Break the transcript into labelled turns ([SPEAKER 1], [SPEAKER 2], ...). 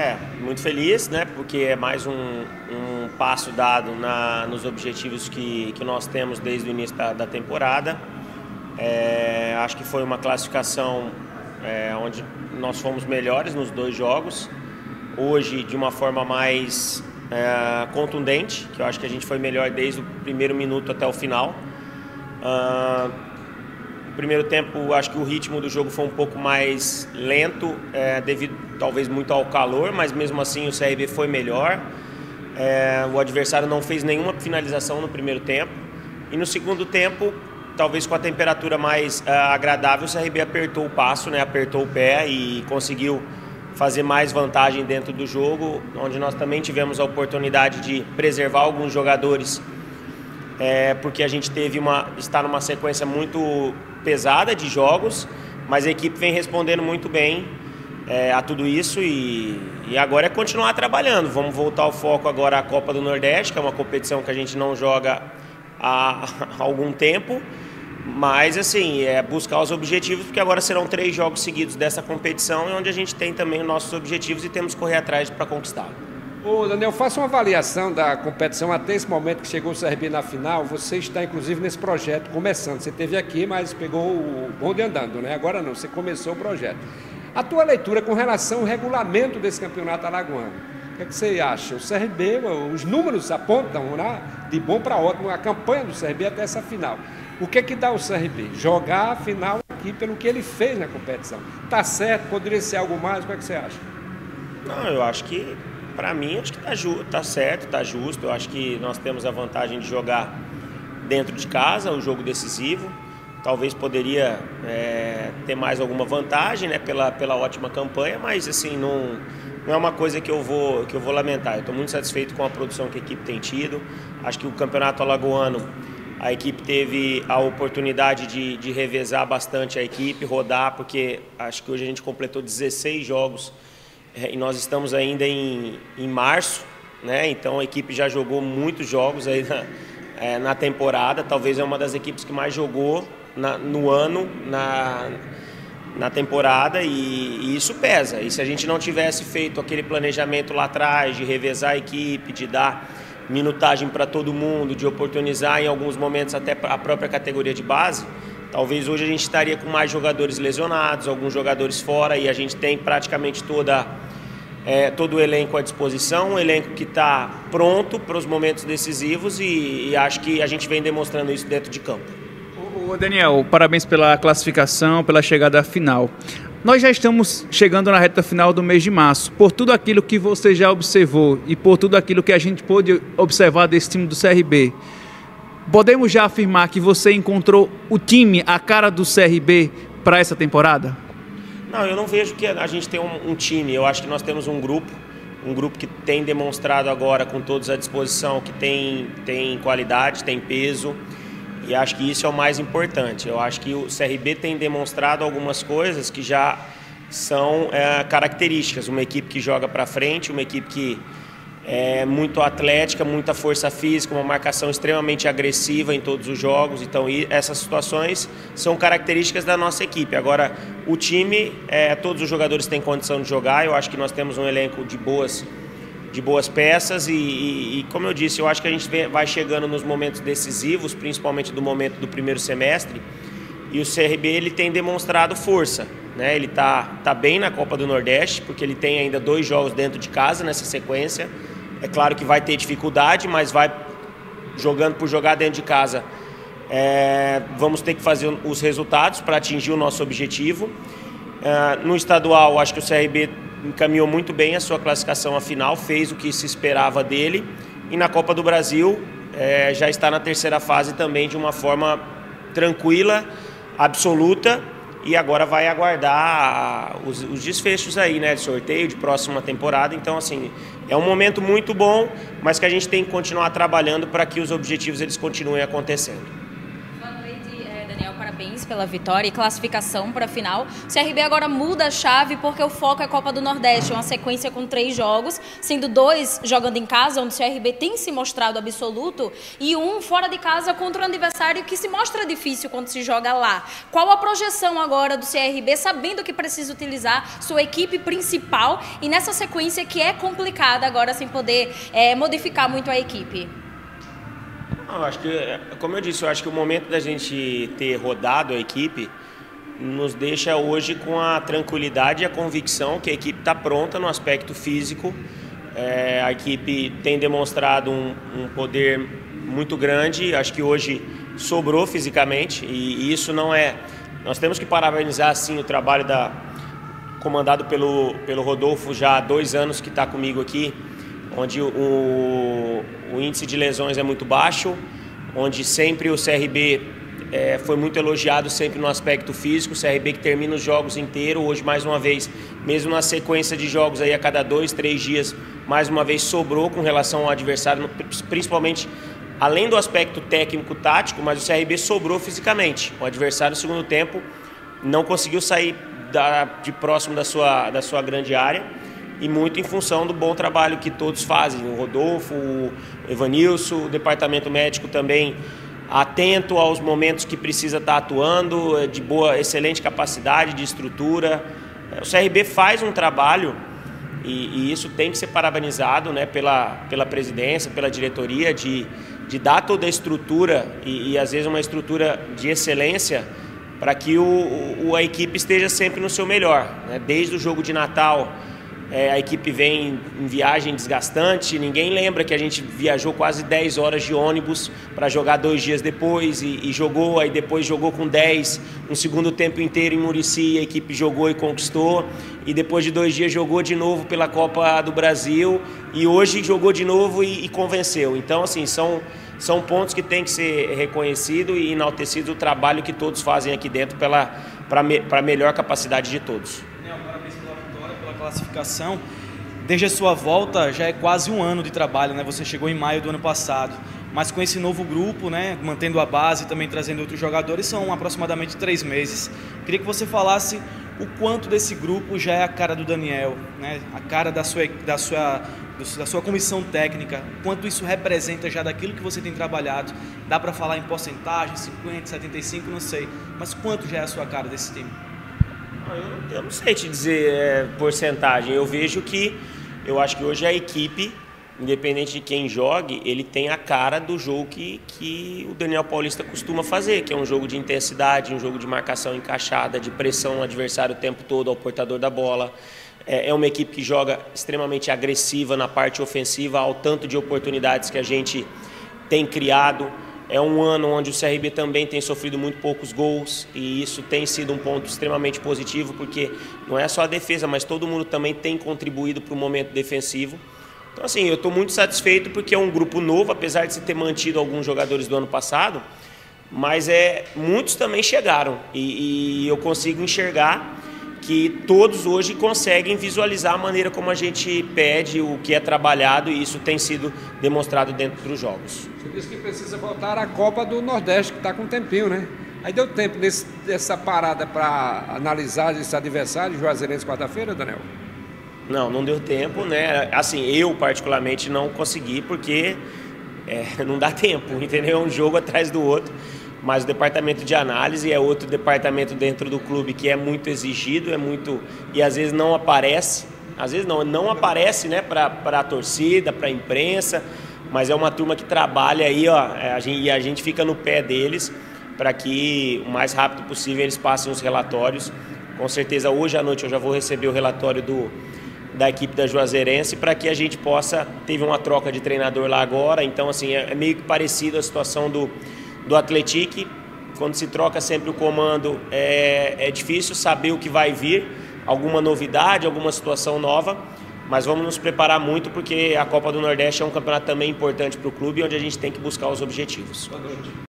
[SPEAKER 1] É, muito feliz, né? Porque é mais um, um passo dado na, nos objetivos que, que nós temos desde o início da, da temporada. É, acho que foi uma classificação é, onde nós fomos melhores nos dois jogos. Hoje, de uma forma mais é, contundente, que eu acho que a gente foi melhor desde o primeiro minuto até o final. Uh, no primeiro tempo, acho que o ritmo do jogo foi um pouco mais lento, é, devido talvez muito ao calor, mas mesmo assim o CRB foi melhor. É, o adversário não fez nenhuma finalização no primeiro tempo. E no segundo tempo, talvez com a temperatura mais uh, agradável, o CRB apertou o passo, né, apertou o pé e conseguiu fazer mais vantagem dentro do jogo, onde nós também tivemos a oportunidade de preservar alguns jogadores, é, porque a gente teve uma está numa sequência muito pesada de jogos, mas a equipe vem respondendo muito bem é, a tudo isso e, e agora é continuar trabalhando. Vamos voltar o foco agora à Copa do Nordeste, que é uma competição que a gente não joga há, algum tempo. Mas, assim, é buscar os objetivos, porque agora serão três jogos seguidos dessa competição, onde a gente tem também os nossos objetivos e temos que correr atrás para conquistar.
[SPEAKER 2] Ô, Daniel, faça uma avaliação da competição até esse momento que chegou o CRB na final. Você está, inclusive, nesse projeto começando. Você teve aqui, mas pegou o bonde andando, né? Agora não, você começou o projeto. A tua leitura com relação ao regulamento desse campeonato alagoano. O que, é que você acha? O CRB, os números apontam né, de bom para ótimo a campanha do CRB até essa final. O que é que dá o CRB? Jogar a final aqui pelo que ele fez na competição. Tá certo? Poderia ser algo mais? O que é que você acha?
[SPEAKER 1] Não, eu acho que, para mim, acho que tá, tá certo, tá justo. Eu acho que nós temos a vantagem de jogar dentro de casa, o jogo decisivo. Talvez poderia é, ter mais alguma vantagem, né, pela, pela ótima campanha, mas assim, não, não é uma coisa que eu vou, que eu vou lamentar. Eu estou muito satisfeito com a produção que a equipe tem tido. Acho que o campeonato alagoano a equipe teve a oportunidade de, de revezar bastante a equipe, rodar, porque acho que hoje a gente completou 16 jogos e nós estamos ainda em, em março, né? Então a equipe já jogou muitos jogos aí na, é, na temporada. Talvez é uma das equipes que mais jogou na, no ano, na, na temporada, e, e, isso pesa. E se a gente não tivesse feito aquele planejamento lá atrás de revezar a equipe, de dar minutagem para todo mundo, de oportunizar em alguns momentos até a própria categoria de base, talvez hoje a gente estaria com mais jogadores lesionados, alguns jogadores fora e a gente tem praticamente toda é, todo o elenco à disposição, um elenco que está pronto para os momentos decisivos e, e acho que a gente vem demonstrando isso dentro de campo.
[SPEAKER 3] O Daniel, parabéns pela classificação, pela chegada à final. Nós já estamos chegando na reta final do mês de março. Por tudo aquilo que você já observou e por tudo aquilo que a gente pôde observar desse time do CRB, podemos já afirmar que você encontrou o time, a cara do CRB para essa temporada?
[SPEAKER 1] Não, eu não vejo que a gente tem um, um, time. Eu acho que nós temos um grupo, um grupo que tem demonstrado agora com todos à disposição que tem, tem qualidade, tem peso. E acho que isso é o mais importante. Eu acho que o CRB tem demonstrado algumas coisas que já são é, características. Uma equipe que joga para frente, uma equipe que é muito atlética, muita força física, uma marcação extremamente agressiva em todos os jogos. Então, essas situações são características da nossa equipe. Agora, o time, é, todos os jogadores têm condição de jogar. Eu acho que nós temos um elenco de boas de boas peças e, e, e, como eu disse, eu acho que a gente vai chegando nos momentos decisivos, principalmente do momento do primeiro semestre, e o CRB ele tem demonstrado força, né? Ele tá, tá bem na Copa do Nordeste, porque ele tem ainda dois jogos dentro de casa nessa sequência. É claro que vai ter dificuldade, mas vai jogando por jogar dentro de casa. É, vamos ter que fazer os resultados para atingir o nosso objetivo. É, no estadual, acho que o CRB encaminhou muito bem a sua classificação à final, fez o que se esperava dele e na Copa do Brasil é, já está na terceira fase também de uma forma tranquila, absoluta e agora vai aguardar os, os, desfechos aí, né, de sorteio de próxima temporada. Então, assim, é um momento muito bom, mas que a gente tem que continuar trabalhando para que os objetivos eles continuem acontecendo.
[SPEAKER 4] Pela vitória e classificação para a final. O CRB agora muda a chave porque o foco é Copa do Nordeste, uma sequência com três jogos, sendo dois jogando em casa, onde o CRB tem se mostrado absoluto, e um fora de casa contra um adversário que se mostra difícil quando se joga lá. Qual a projeção agora do CRB, sabendo que precisa utilizar sua equipe principal e nessa sequência que é complicada agora sem poder é, modificar muito a equipe?
[SPEAKER 1] Acho que, como eu disse, eu acho que o momento da gente ter rodado a equipe nos deixa hoje com a tranquilidade e a convicção que a equipe está pronta no aspecto físico. É, a equipe tem demonstrado um, um, poder muito grande, acho que hoje sobrou fisicamente e, e isso não é. Nós temos que parabenizar sim o trabalho da comandado pelo, pelo Rodolfo já há dois anos que está comigo aqui onde o, índice de lesões é muito baixo, onde sempre o CRB é, foi muito elogiado sempre no aspecto físico, o CRB que termina os jogos inteiros, hoje mais uma vez, mesmo na sequência de jogos aí a cada dois, três dias, mais uma vez sobrou com relação ao adversário, principalmente além do aspecto técnico-tático, mas o CRB sobrou fisicamente. O adversário no segundo tempo não conseguiu sair da, de próximo da sua, da sua grande área e muito em função do bom trabalho que todos fazem, o Rodolfo, o Evanilson, o departamento médico também atento aos momentos que precisa estar atuando, é de boa, excelente capacidade de estrutura. O CRB faz um trabalho e, e isso tem que ser parabenizado né, pela, pela presidência, pela diretoria, de, de dar toda a estrutura e, e às vezes uma estrutura de excelência para que o, o, a equipe esteja sempre no seu melhor. Né? Desde o jogo de Natal é, a equipe vem em viagem desgastante, ninguém lembra que a gente viajou quase 10 horas de ônibus para jogar dois dias depois e, e, jogou, aí depois jogou com 10, um segundo tempo inteiro em Murici, a equipe jogou e conquistou, e depois de dois dias jogou de novo pela Copa do Brasil e hoje jogou de novo e, e convenceu. Então, assim, são, são pontos que tem que ser reconhecido e enaltecido o trabalho que todos fazem aqui dentro para a melhor capacidade de todos
[SPEAKER 5] classificação. Desde a sua volta já é quase um ano de trabalho, né? Você chegou em maio do ano passado. Mas com esse novo grupo, né, mantendo a base e também trazendo outros jogadores, são aproximadamente três meses. Queria que você falasse o quanto desse grupo já é a cara do Daniel, né? a cara da sua, da sua, da sua comissão técnica, quanto isso representa já daquilo que você tem trabalhado. Dá para falar em porcentagem, 50, 75, não sei, mas quanto já é a sua cara desse time?
[SPEAKER 1] Eu, não sei te dizer é, porcentagem. Eu vejo que eu acho que hoje a equipe, independente de quem jogue, ele tem a cara do jogo que, que o Daniel Paulista costuma fazer, que é um jogo de intensidade, um jogo de marcação encaixada, de pressão no adversário o tempo todo ao portador da bola. É, é uma equipe que joga extremamente agressiva na parte ofensiva, ao tanto de oportunidades que a gente tem criado. É um ano onde o CRB também tem sofrido muito poucos gols e isso tem sido um ponto extremamente positivo porque não é só a defesa, mas todo mundo também tem contribuído para o momento defensivo. Então, assim, eu estou muito satisfeito porque é um grupo novo, apesar de se ter mantido alguns jogadores do ano passado, mas é muitos também chegaram e, e eu consigo enxergar que todos hoje conseguem visualizar a maneira como a gente pede, o que é trabalhado, e isso tem sido demonstrado dentro dos jogos.
[SPEAKER 2] Você disse que precisa voltar à Copa do Nordeste, que está com um tempinho, né? Aí deu tempo nesse, dessa parada para analisar esse adversário, Juazeirense, quarta-feira, Daniel?
[SPEAKER 1] Não, não deu tempo, né? Assim, eu particularmente não consegui, porque é, não dá tempo, entendeu? É um jogo atrás do outro mas o departamento de análise é outro departamento dentro do clube que é muito exigido, é muito e às vezes não aparece, às vezes não, não aparece, né, para a torcida, para a imprensa, mas é uma turma que trabalha aí, ó, é, a gente, e a gente fica no pé deles para que o mais rápido possível eles passem os relatórios. Com certeza hoje à noite eu já vou receber o relatório do da equipe da Juazeirense para que a gente possa teve uma troca de treinador lá agora, então assim é, é meio que parecido a situação do do Atletique. Quando se troca sempre o comando, é, é difícil saber o que vai vir, alguma novidade, alguma situação nova. Mas vamos nos preparar muito porque a Copa do Nordeste é um campeonato também importante para o clube, onde a gente tem que buscar os objetivos.